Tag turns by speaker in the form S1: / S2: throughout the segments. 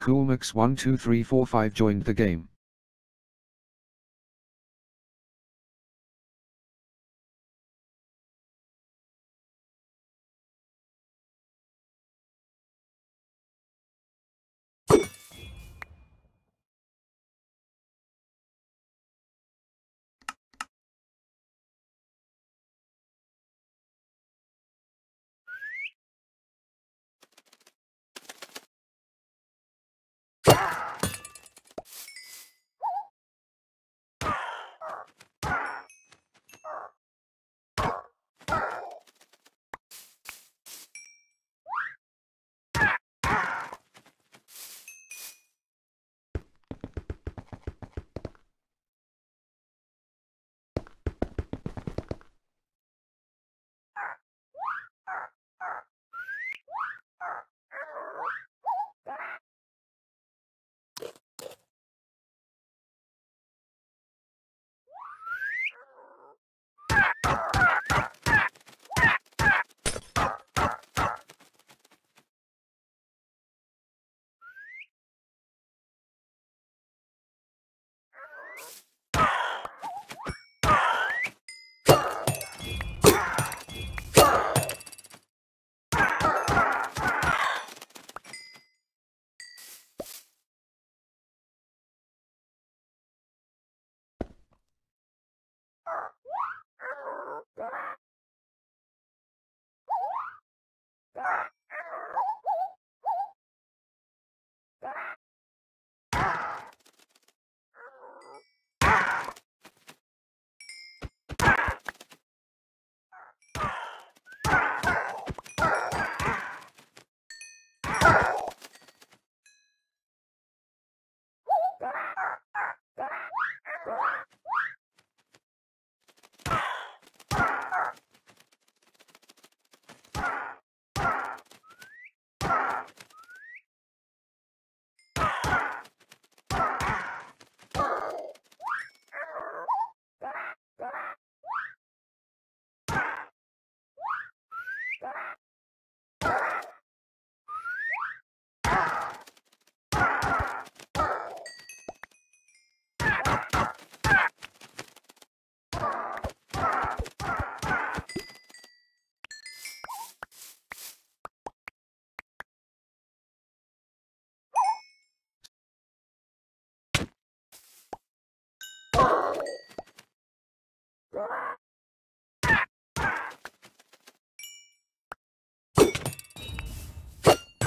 S1: Coolmix12345 joined the game.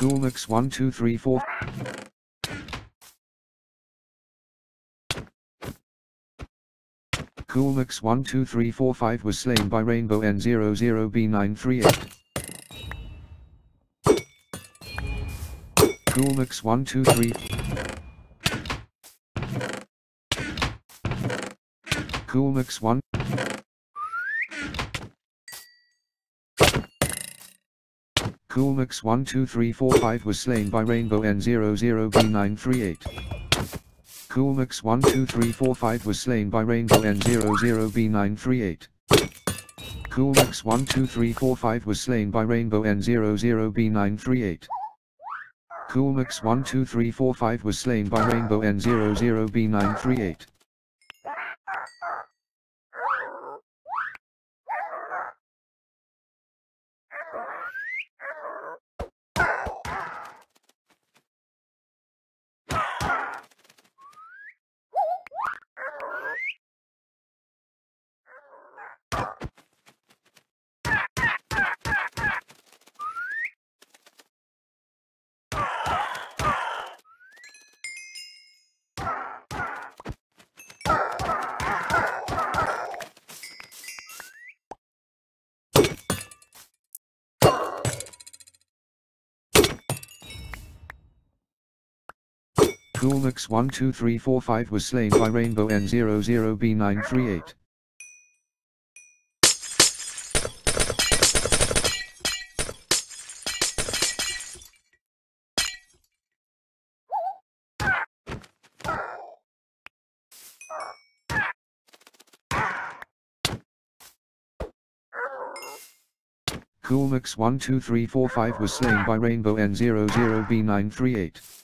S1: Coolmix 1234 Coolmix 12345 was slain by Rainbow N00B938. Coolmix 123 Coolmix 1 Coolmix12345 was slain by Rainbow N00B938. Coolmix12345 was slain by Rainbow N00B938. Coolmix12345 was slain by Rainbow N00B938. Coolmix12345 was slain by Rainbow N00B938. Coolmix12345 was slain by Rainbow N00B938. Coolmix12345 was slain by Rainbow N00B938.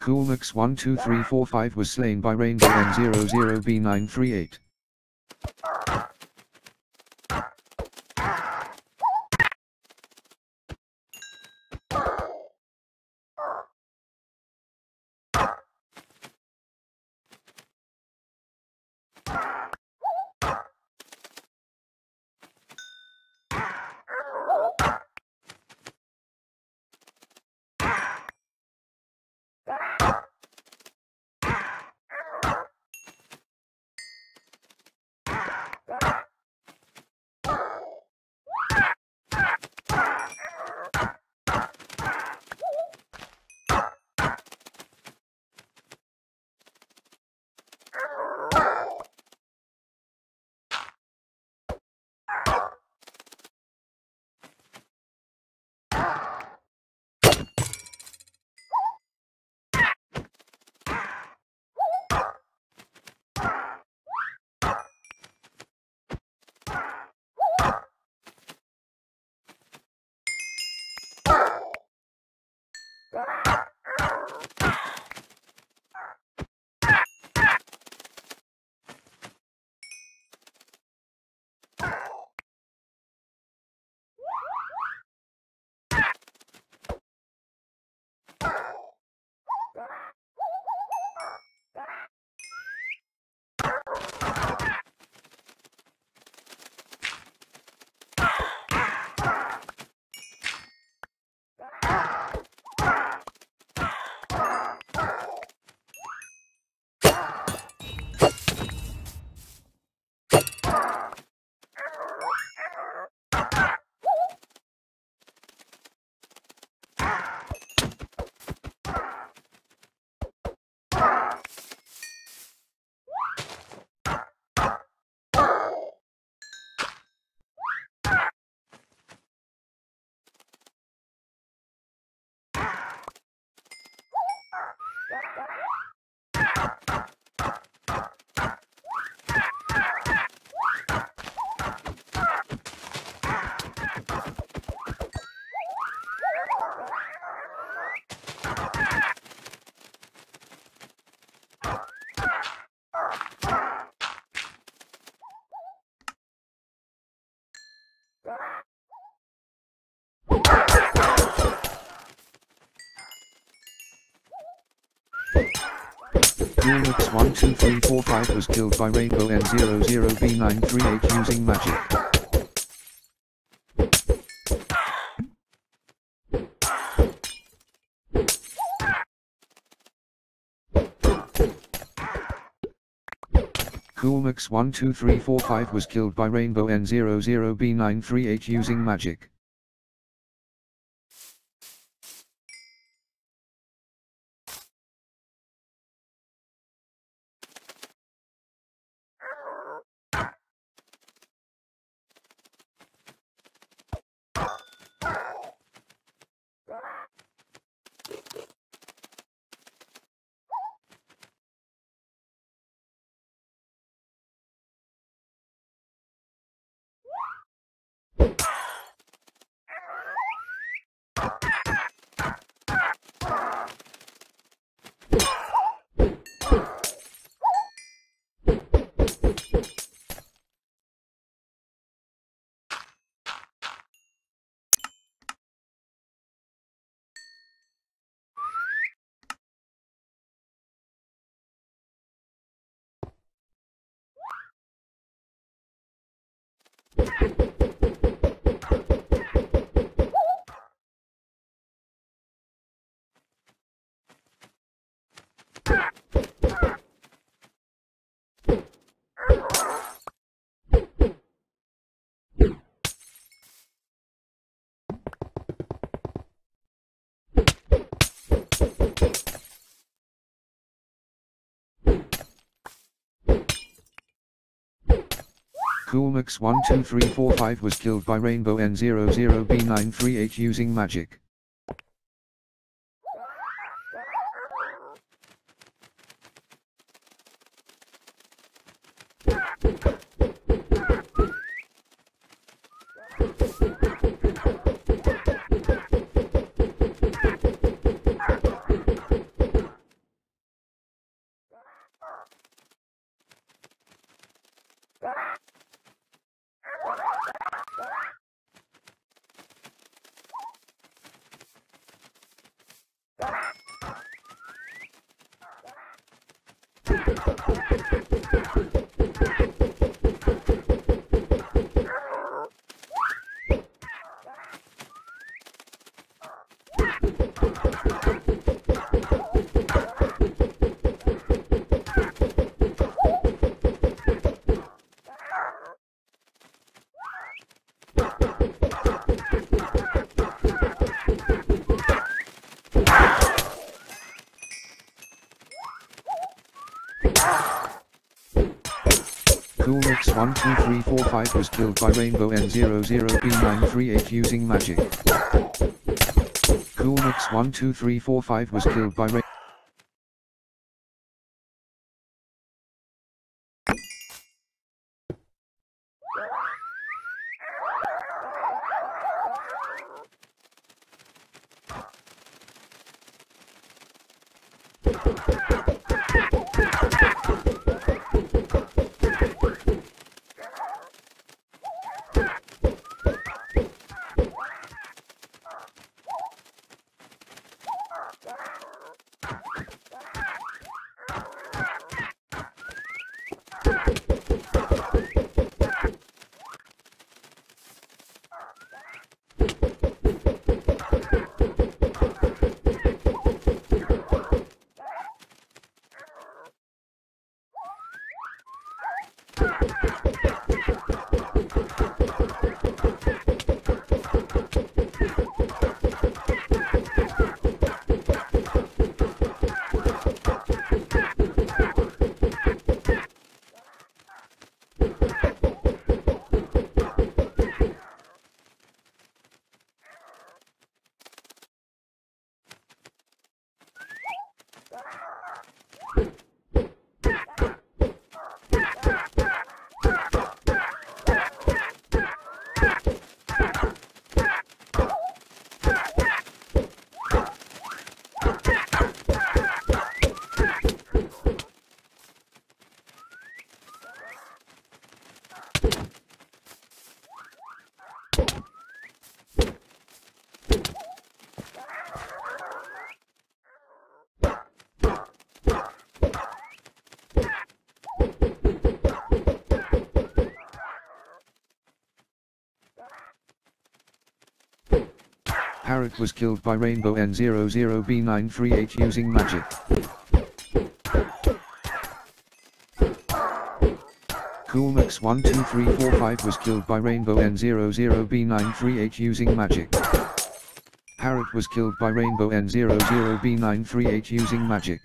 S1: Coolmix12345 was slain by Ranger N00B938. Coolmix 12345 was killed by Rainbow N00B938 using magic. Coolmix 12345 was killed by Rainbow N00B938 using magic. Coolmix12345 was killed by Rainbow N00B938 using magic. Coolmix12345 was killed by Rainbow N00B938 using magic. Coolmix12345 was killed by. Parrot was killed by Rainbow N00B938 using magic. Coolmix12345 was killed by Rainbow N00B938 using magic. Parrot was killed by Rainbow N00B938 using magic.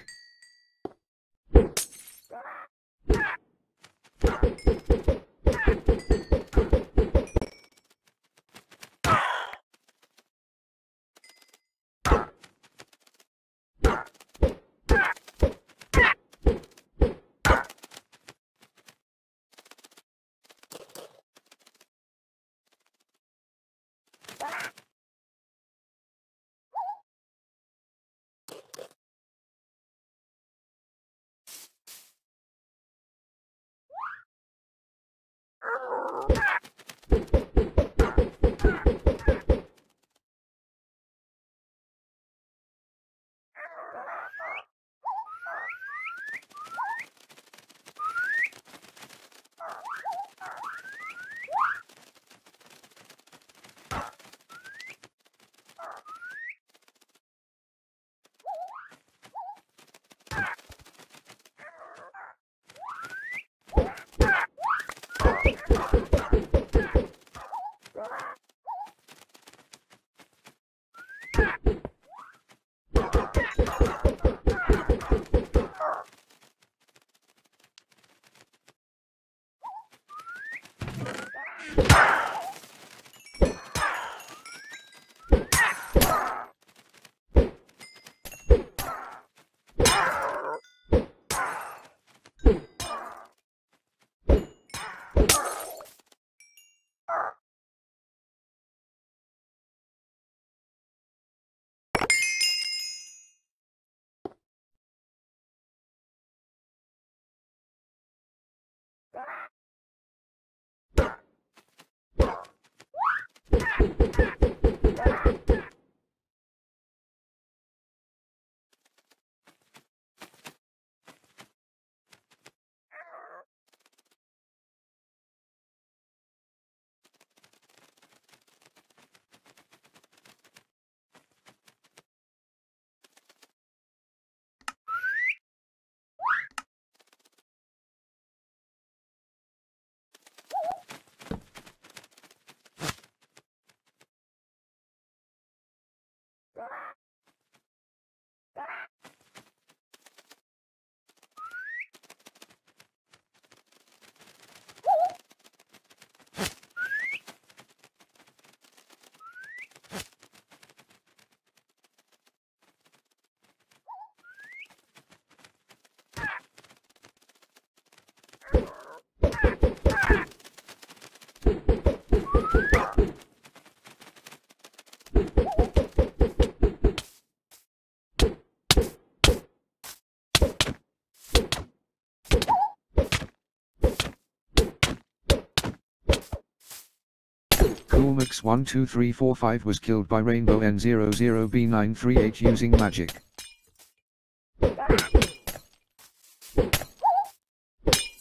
S1: Coolmix12345 was killed by Rainbow N00B938 using magic.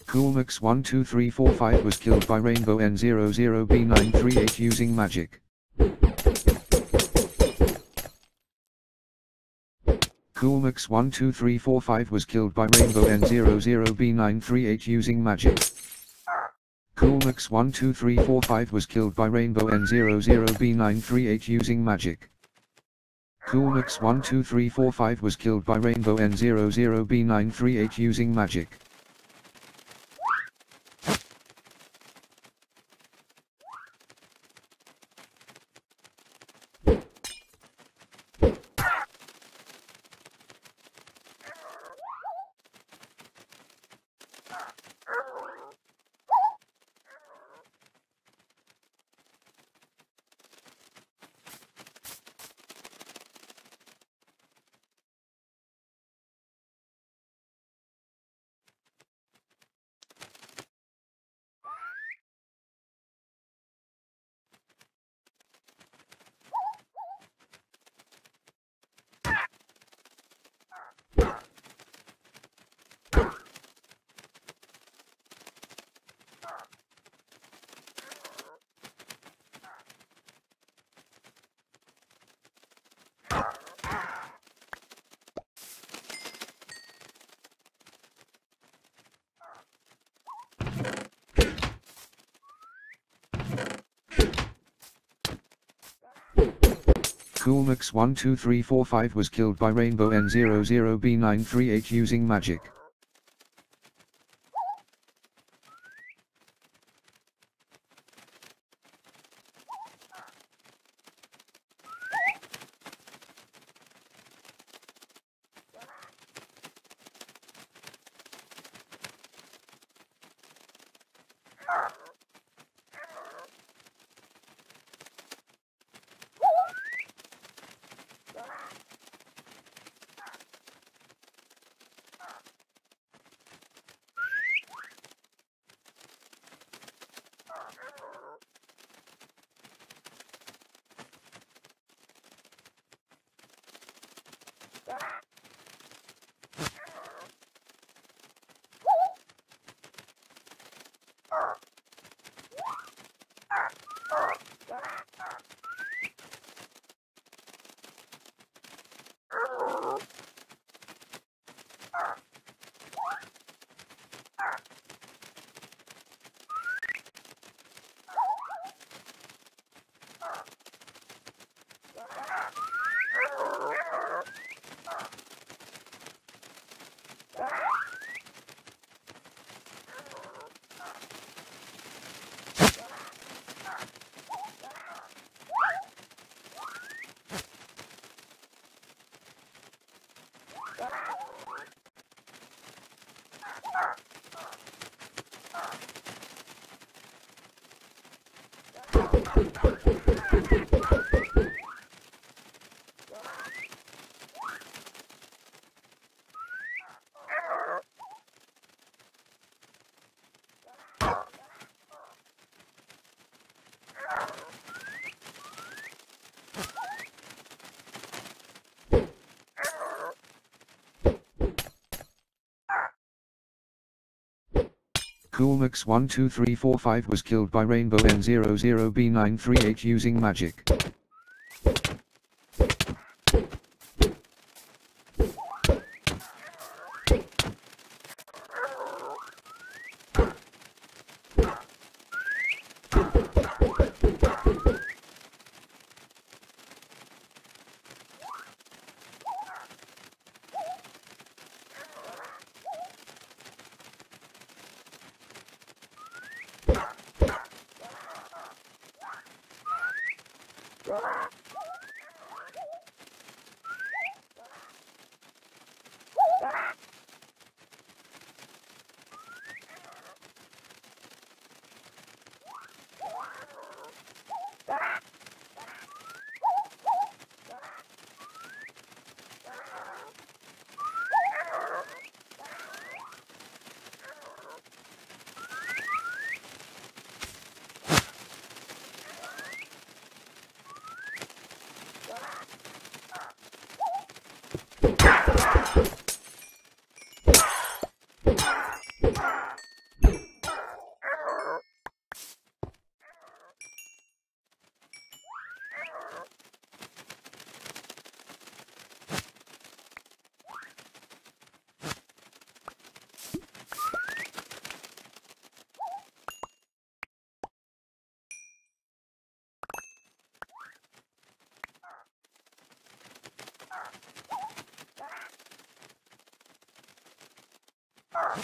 S1: Coolmix12345 was killed by Rainbow N00B938 using magic. Coolmix12345 was killed by Rainbow N00B938 using magic. Coolmix12345 was killed by Rainbow N00B938 using magic. Coolmix12345 was killed by Rainbow N00B938 using magic. Coolmix12345 was killed by Rainbow N00B938 using magic. Ha, ha, ha, ha. Coolmix12345 was killed by Rainbow N00B938 using magic. Ah!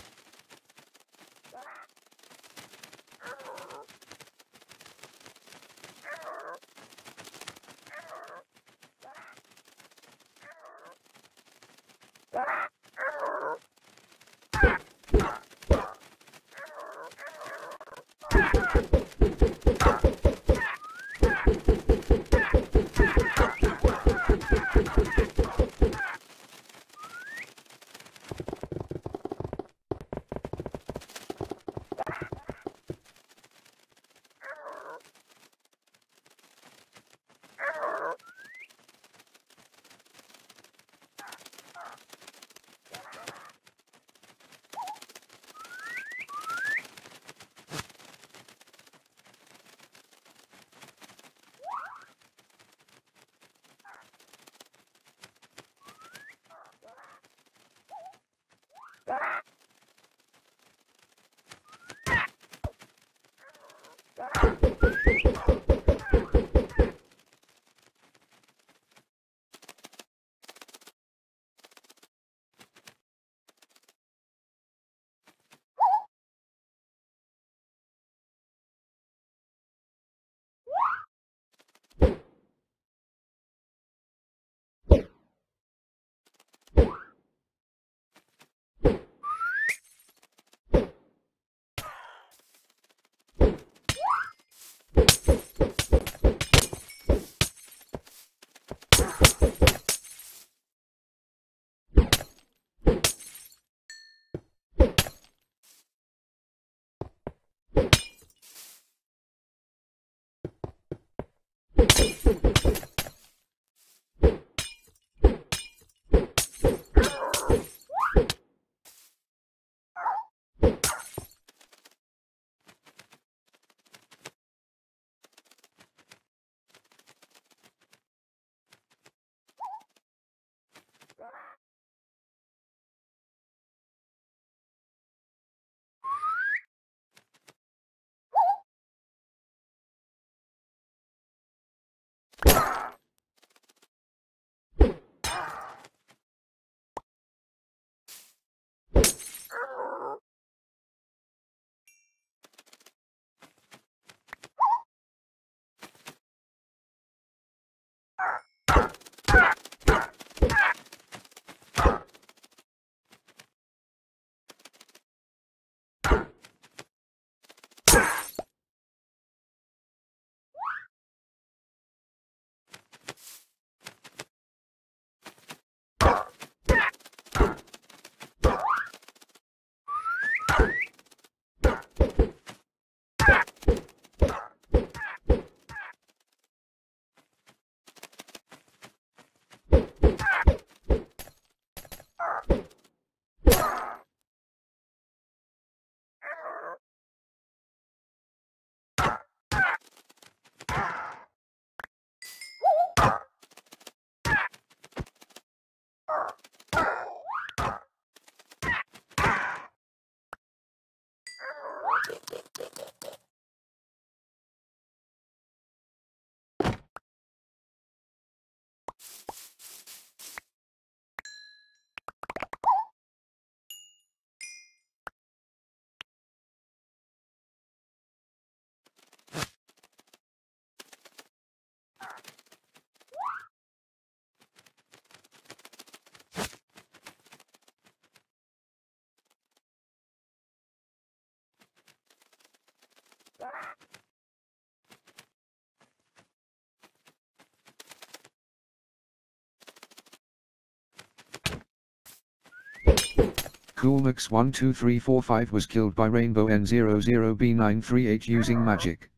S1: Coolmix12345 was killed by Rainbow N00B938 using magic.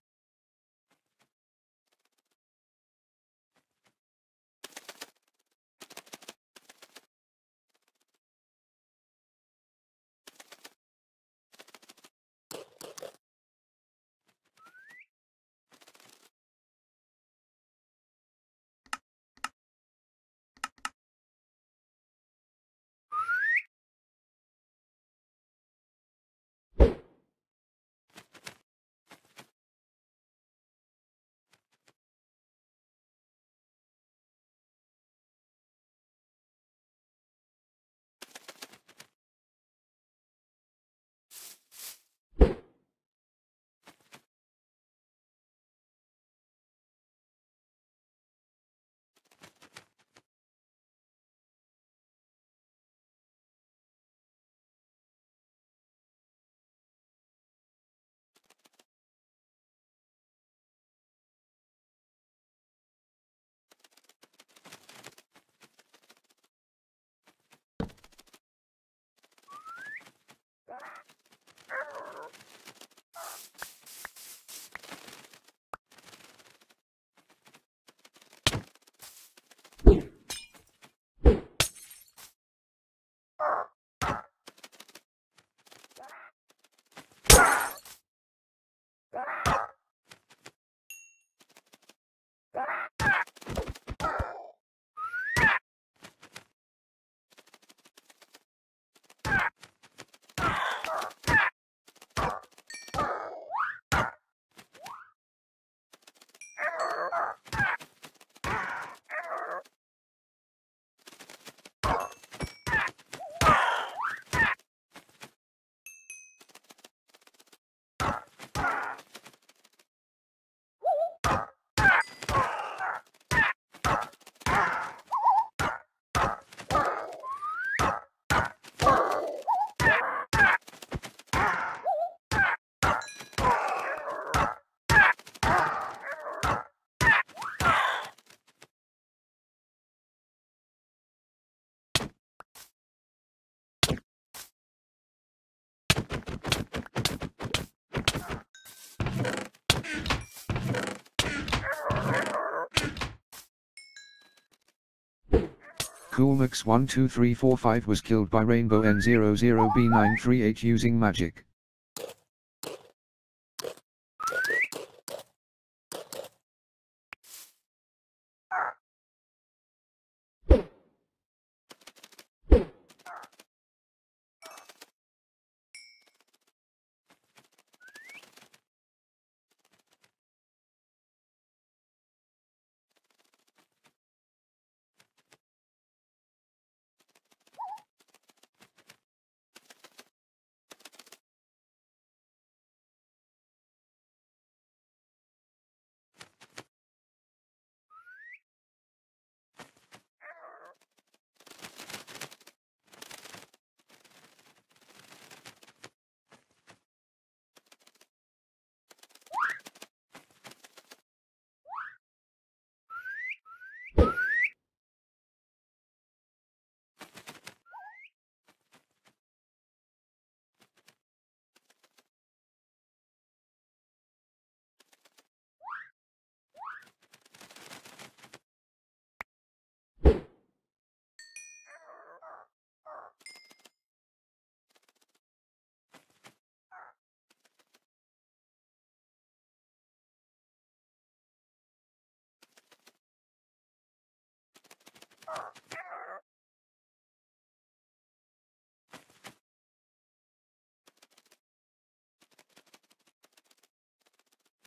S1: Coolmix12345 was killed by Rainbow N00B938 using magic.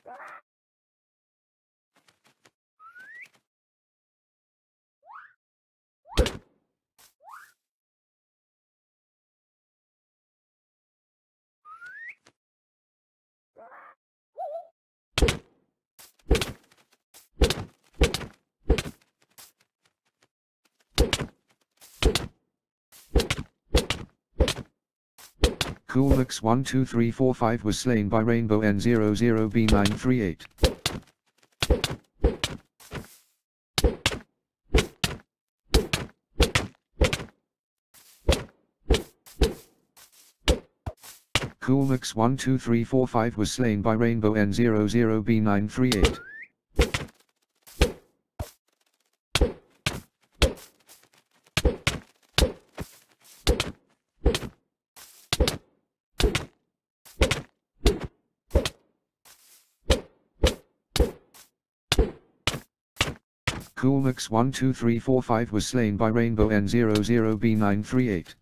S1: Ah! Coolmix12345 was slain by Rainbow N00B938. Coolmix12345 was slain by Rainbow N00B938. Coolmix12345 was slain by Rainbow N00B938.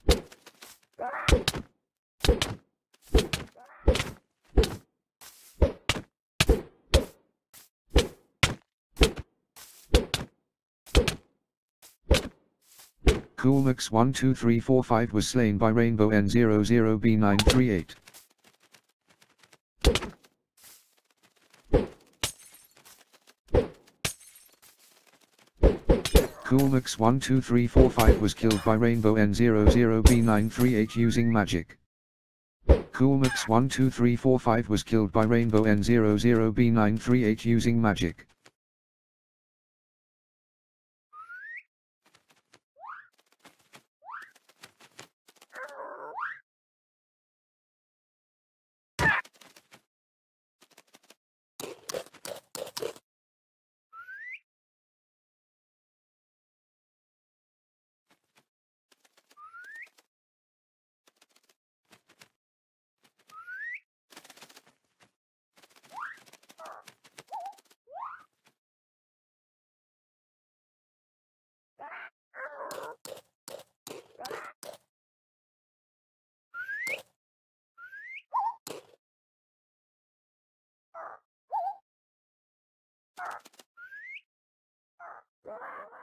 S1: Coolmix12345 was slain by Rainbow N00B938. Coolmix12345 was killed by Rainbow N00B938 using magic. Coolmix12345 was killed by Rainbow N00B938 using magic. 啊啊啊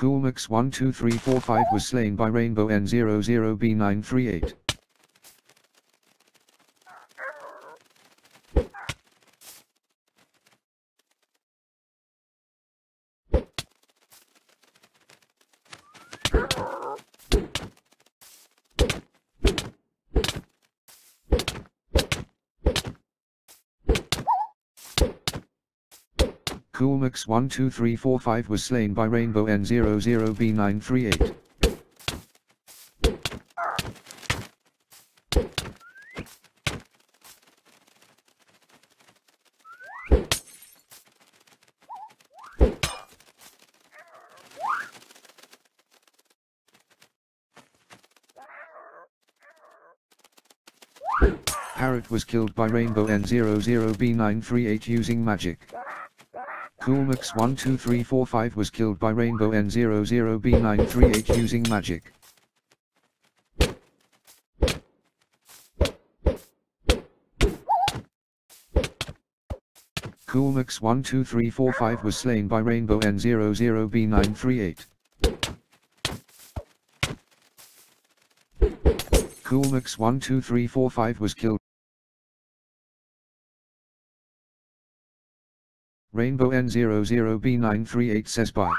S1: Coolmix12345 was slain by Rainbow N00B938. Coolmix12345 was slain by Rainbow N00B938. Parrot was killed by Rainbow N00B938 using magic. Coolmix12345 was killed by Rainbow N00B938 using magic. Coolmix12345 was slain by Rainbow N00B938. Coolmix12345 was killed. Rainbow N00B938 says bye.